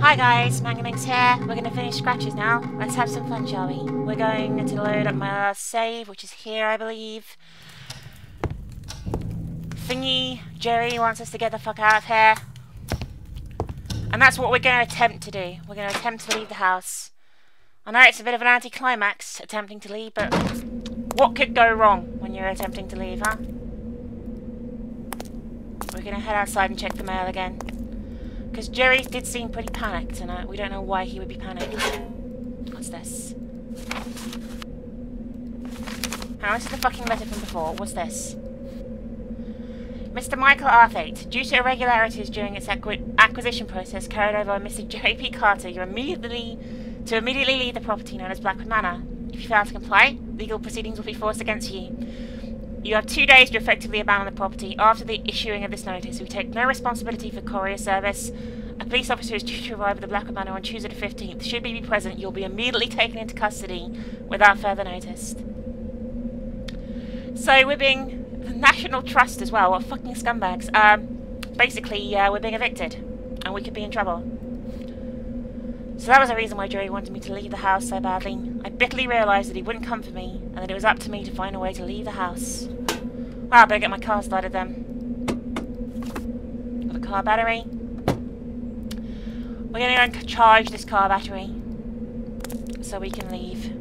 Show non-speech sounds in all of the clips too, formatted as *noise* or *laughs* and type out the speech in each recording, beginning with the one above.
Hi guys, Mangaminx here. We're going to finish scratches now. Let's have some fun, shall we? We're going to load up my save, which is here, I believe. Thingy, Jerry wants us to get the fuck out of here. And that's what we're going to attempt to do. We're going to attempt to leave the house. I know it's a bit of an anticlimax, attempting to leave, but what could go wrong when you're attempting to leave, huh? We're going to head outside and check the mail again. Because Jerry did seem pretty panicked, and we don't know why he would be panicked. What's this? How is this is the fucking letter from before. What's this? Mr. Michael Arthate, due to irregularities during its acqu acquisition process carried over by Mr. *laughs* J.P. Carter, you're immediately to immediately leave the property known as Blackwood Manor. If you fail to comply, legal proceedings will be forced against you. You have two days to effectively abandon the property. After the issuing of this notice, we take no responsibility for courier service. A police officer is due to arrive at the Blackwood Manor on Tuesday the 15th. Should he be present, you'll be immediately taken into custody without further notice. So we're being the National Trust as well. What fucking scumbags. Um, basically, uh, we're being evicted, and we could be in trouble. So that was the reason why Joey wanted me to leave the house so badly. I bitterly realised that he wouldn't come for me, and that it was up to me to find a way to leave the house. Well, I better get my car started then. Got a car battery. We're going to go charge this car battery so we can leave.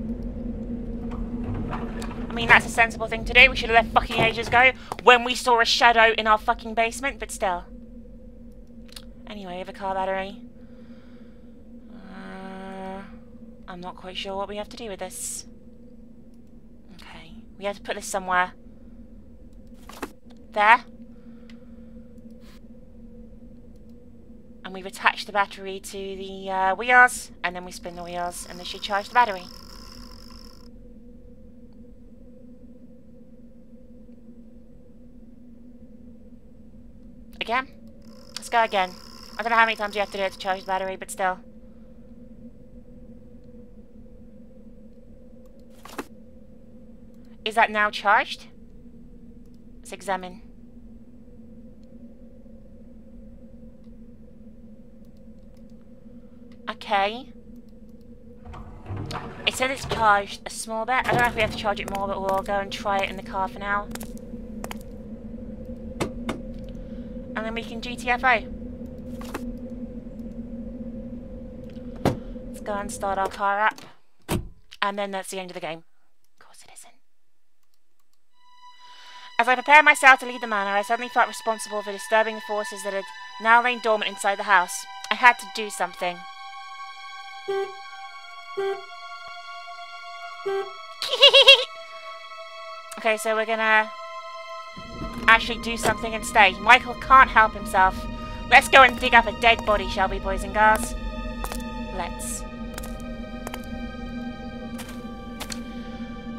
I mean, that's a sensible thing to do. We should have left fucking ages ago when we saw a shadow in our fucking basement, but still. Anyway, have a car battery. I'm not quite sure what we have to do with this. Okay, we have to put this somewhere. There. And we've attached the battery to the uh, wheels, and then we spin the wheels, and this should charge the battery. Again? Let's go again. I don't know how many times you have to do it to charge the battery, but still. Is that now charged? Let's examine. Okay. It said it's charged a small bit. I don't know if we have to charge it more, but we'll go and try it in the car for now. And then we can GTFO. Let's go and start our car up. And then that's the end of the game. As I prepared myself to leave the manor, I suddenly felt responsible for disturbing the forces that had now lain dormant inside the house. I had to do something. *laughs* okay, so we're gonna actually do something and stay. Michael can't help himself. Let's go and dig up a dead body, shall we, boys and girls? Let's.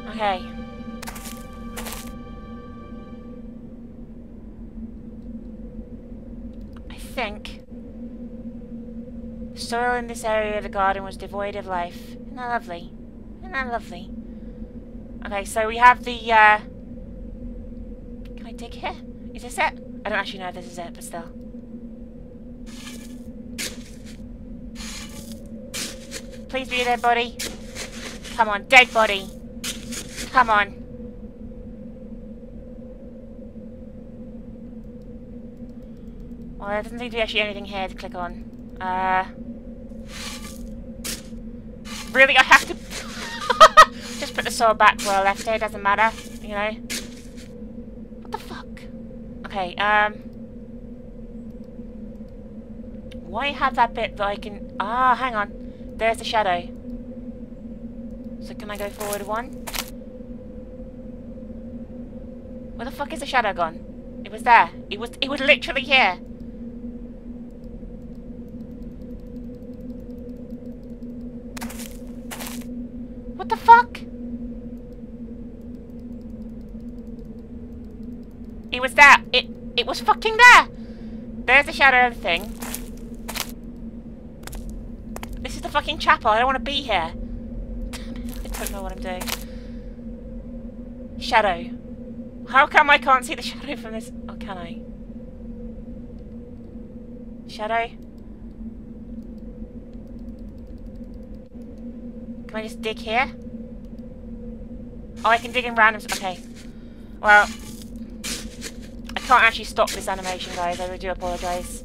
Okay. Think. The soil in this area of the garden was devoid of life. Isn't that lovely? Isn't that lovely? Okay, so we have the, uh... Can I dig here? Is this it? I don't actually know if this is it, but still. Please be there, body. Come on, dead body. Come on. Well, there doesn't seem to be actually anything here to click on. Uh... Really, I have to... *laughs* Just put the sword back where I left it, doesn't matter, you know. What the fuck? Okay, um... Why have that bit that I can... Ah, hang on. There's the shadow. So can I go forward one? Where the fuck is the shadow gone? It was there. It was it was literally here. What the fuck? It was there. It it was fucking there. There's the shadow thing. This is the fucking chapel. I don't want to be here. I don't know what I'm doing. Shadow. How come I can't see the *laughs* shadow from this? Oh, can I? Shadow? Can I just dig here? Oh, I can dig in random... Okay. Well, can't actually stop this animation, guys. I really do apologise.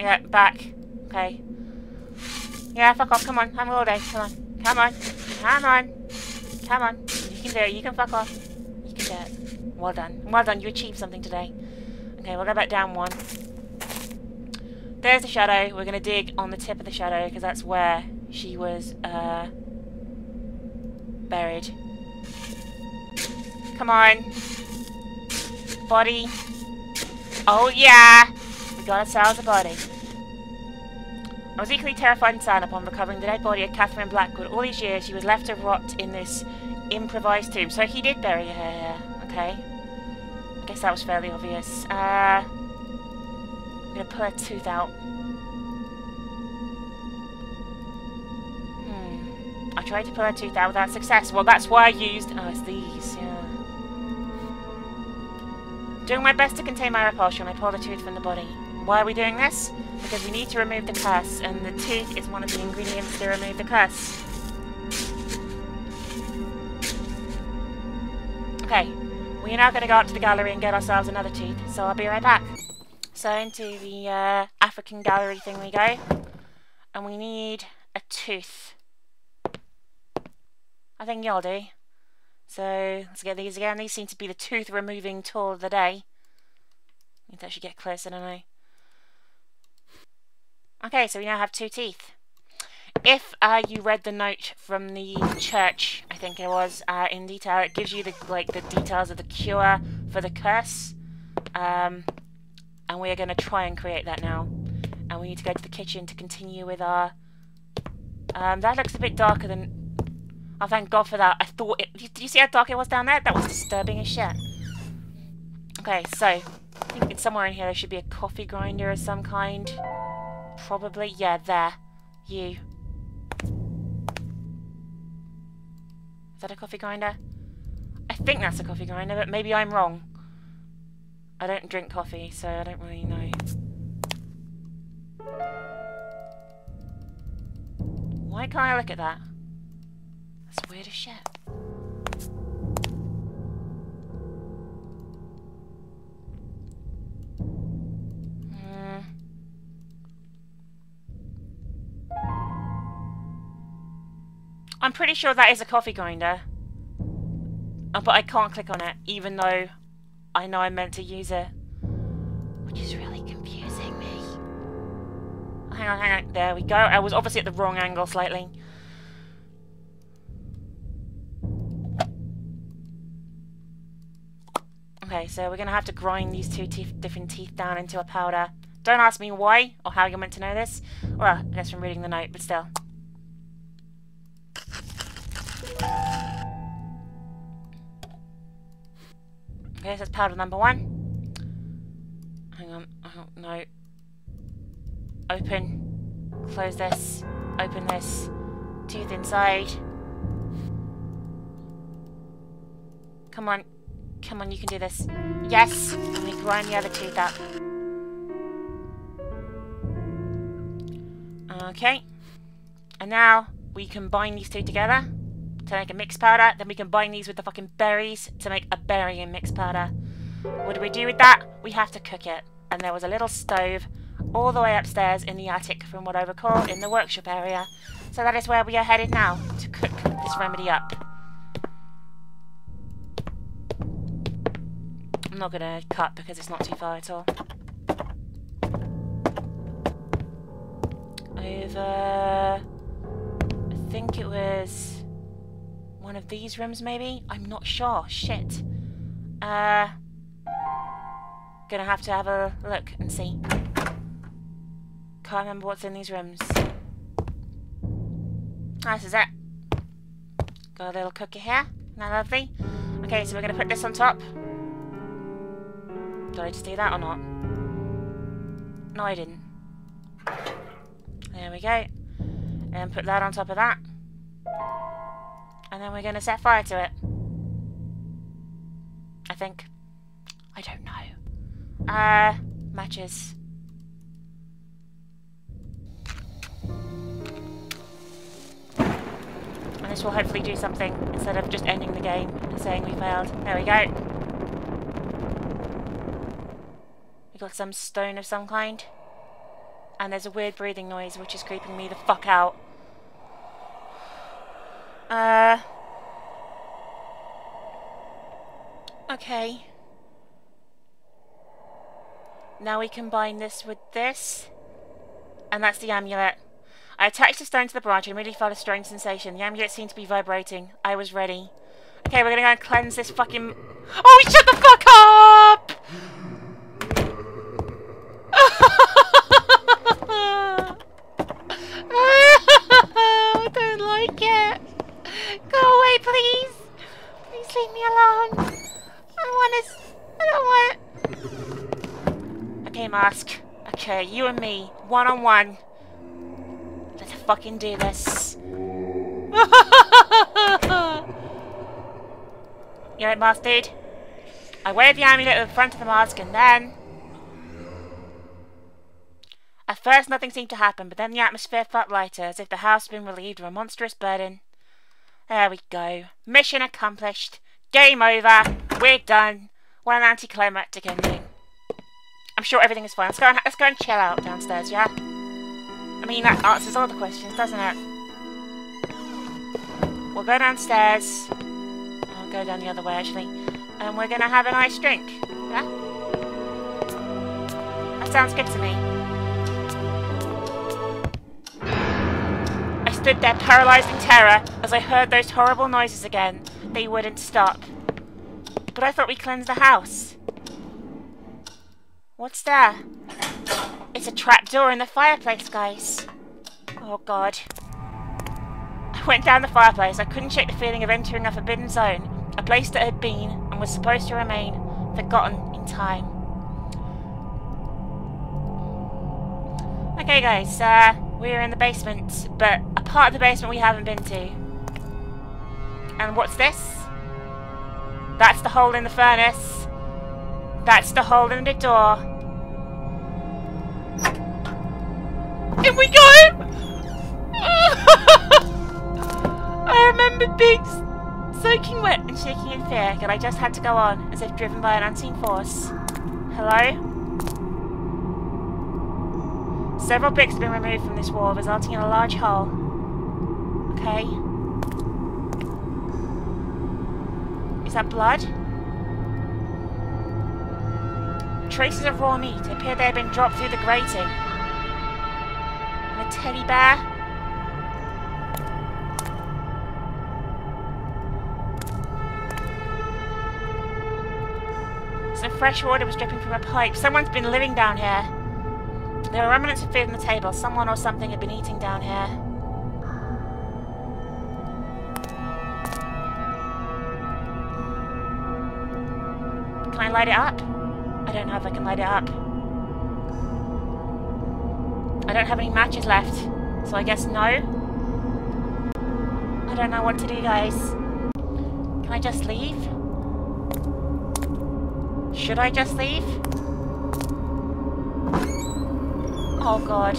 Yeah, back. Okay. Yeah, fuck off. Come on. I'm all day. Come on. Come on. Come on. Come on. You can do it. You can fuck off. You can do it. Well done. Well done. You achieved something today. Okay, we'll go back down one. There's the shadow. We're going to dig on the tip of the shadow because that's where she was uh, buried. Come on. Body. Oh yeah! We got ourselves a body. I was equally terrified and sad upon recovering the dead body of Catherine Blackwood. All these years she was left to rot in this improvised tomb. So he did bury her here. Okay. I guess that was fairly obvious. Uh, I'm to pull a tooth out. Hmm. I tried to pull a tooth out without success. Well, that's why I used... Oh, it's these, yeah. Doing my best to contain my repulsion, I pull the tooth from the body. Why are we doing this? Because we need to remove the curse, and the tooth is one of the ingredients to remove the curse. Okay, we are now going to go out to the gallery and get ourselves another tooth, so I'll be right back. So into the uh, African gallery thing we go, and we need a tooth. I think you'll do. So let's get these again. These seem to be the tooth removing tool of the day. Need to actually get closer, don't I? Okay, so we now have two teeth if uh, you read the note from the church, I think it was, uh, in detail, it gives you the like the details of the cure for the curse. Um, and we are going to try and create that now. And we need to go to the kitchen to continue with our... Um, that looks a bit darker than... Oh, thank God for that. I thought it... Did you see how dark it was down there? That was disturbing as shit. Okay, so... I think it's somewhere in here there should be a coffee grinder of some kind. Probably. Yeah, there. You. Is that a coffee grinder? I think that's a coffee grinder, but maybe I'm wrong. I don't drink coffee, so I don't really know. Why can't I look at that? That's weird as shit. I'm pretty sure that is a coffee grinder. Uh, but I can't click on it, even though I know I'm meant to use it. Which is really confusing me. Hang on, hang on. There we go. I was obviously at the wrong angle slightly. Okay, so we're going to have to grind these two teeth, different teeth down into a powder. Don't ask me why or how you're meant to know this. Well, I guess from reading the note, but still. Okay, so that's powder number one. Hang on. Oh, no. Open. Close this. Open this. Tooth inside. Come on. Come on, you can do this. Yes! And we grind the other tooth up. Okay. And now we combine these two together to make a mixed powder. Then we combine these with the fucking berries to make a berry and mixed powder. What do we do with that? We have to cook it. And there was a little stove all the way upstairs in the attic from what I recall in the workshop area. So that is where we are headed now to cook this remedy up. I'm not going to cut because it's not too far at all. Over... I think it was one of these rooms, maybe? I'm not sure. Shit. Uh... Gonna have to have a look and see. Can't remember what's in these rooms. Oh, this is it. Got a little cookie here. Isn't that lovely? Okay, so we're gonna put this on top. Did I just do that or not? No, I didn't. There we go. And put that on top of that. And then we're going to set fire to it. I think. I don't know. Uh, matches. And this will hopefully do something instead of just ending the game and saying we failed. There we go. Got some stone of some kind. And there's a weird breathing noise which is creeping me the fuck out. Uh... Okay. Now we combine this with this. And that's the amulet. I attached the stone to the branch and immediately felt a strange sensation. The amulet seemed to be vibrating. I was ready. Okay, we're gonna go and cleanse this fucking... Oh, shut the fuck up! I don't like it. Go away, please. Please leave me alone. I want to... I don't want... Okay, Mask. Okay, you and me. One on one. Let's fucking do this. *laughs* you right, dude? I wave the amulet in front of the mask and then... At first nothing seemed to happen, but then the atmosphere felt lighter, as if the house had been relieved of a monstrous burden. There we go. Mission accomplished. Game over. We're done. What an anticlimactic ending. I'm sure everything is fine. Let's go and, let's go and chill out downstairs, yeah? I mean, that answers all the questions, doesn't it? We'll go downstairs. I'll go down the other way, actually. And we're going to have a nice drink. Yeah? That sounds good to me. I stood there paralysed in terror as I heard those horrible noises again. They wouldn't stop. But I thought we cleansed the house. What's there? It's a trapdoor in the fireplace, guys. Oh god. I went down the fireplace. I couldn't shake the feeling of entering a forbidden zone. A place that had been, and was supposed to remain, forgotten in time. Okay guys, uh, we're in the basement, but a part of the basement we haven't been to. And what's this? That's the hole in the furnace. That's the hole in the door. We go! *laughs* I remember being soaking wet and shaking in fear, yet I just had to go on, as if driven by an unseen force. Hello? Several bricks have been removed from this wall, resulting in a large hole. Okay. Is that blood? Traces of raw meat appear they have been dropped through the grating. A teddy bear? Some fresh water was dripping from a pipe. Someone's been living down here. There were remnants of food on the table. Someone or something had been eating down here. Can I light it up? I don't know if I can light it up. I don't have any matches left, so I guess no. I don't know what to do, guys. Can I just leave? Should I just leave? Oh god.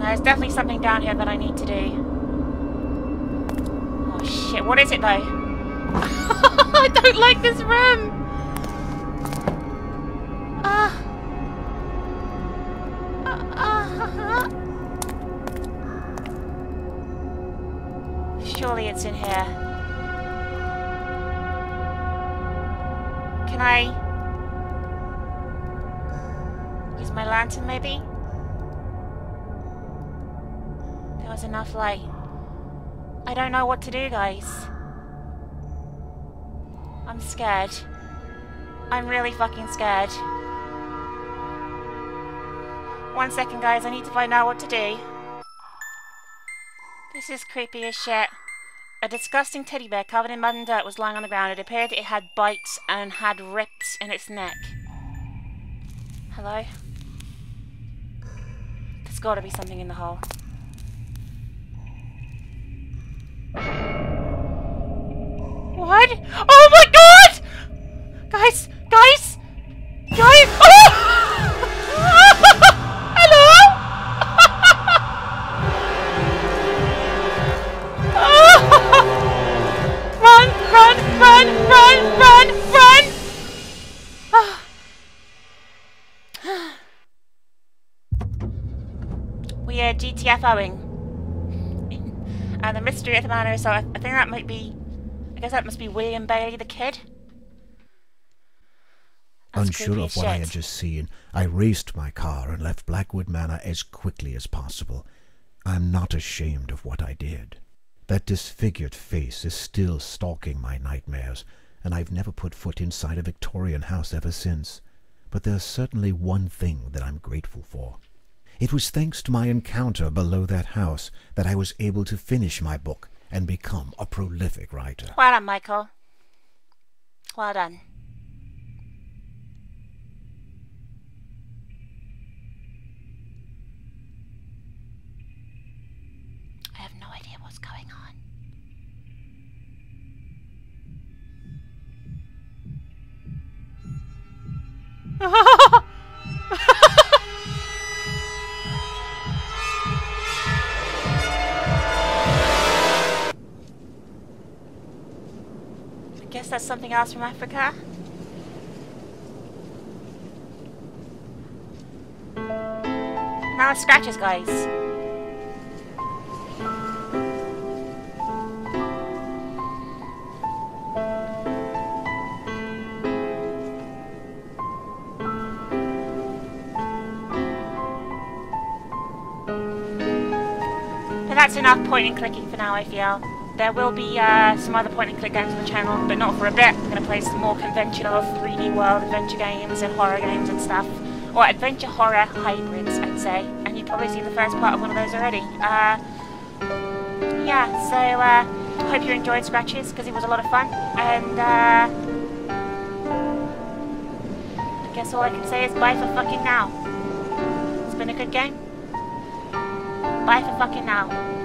There's definitely something down here that I need to do. Oh shit, what is it though? *laughs* I don't like this room! In here. Can I... Use my lantern maybe? There was enough light. I don't know what to do, guys. I'm scared. I'm really fucking scared. One second, guys. I need to find out what to do. This is creepy as shit. A disgusting teddy bear covered in mud and dirt was lying on the ground. It appeared it had bites and had rips in its neck. Hello? There's gotta be something in the hole. What? Oh are GTFOing. and the mystery of the manor, so I, I think that might be... I guess that must be William Bailey the kid. That's Unsure of what I had just seen, I raced my car and left Blackwood Manor as quickly as possible. I'm not ashamed of what I did. That disfigured face is still stalking my nightmares, and I've never put foot inside a Victorian house ever since. But there's certainly one thing that I'm grateful for. It was thanks to my encounter below that house that I was able to finish my book and become a prolific writer. Well done, Michael. Well done. I have no idea what's going on. I *laughs* something else from Africa. Now scratches, guys. That's enough point and clicking for now, I feel. There will be uh, some other point and click games on the channel, but not for a bit. Going to play some more conventional 3D world adventure games and horror games and stuff. Or adventure horror hybrids, I'd say. And you've probably seen the first part of one of those already. Uh, yeah, so uh, hope you enjoyed Scratches, because it was a lot of fun. And uh, I guess all I can say is bye for fucking now. It's been a good game. Bye for fucking now.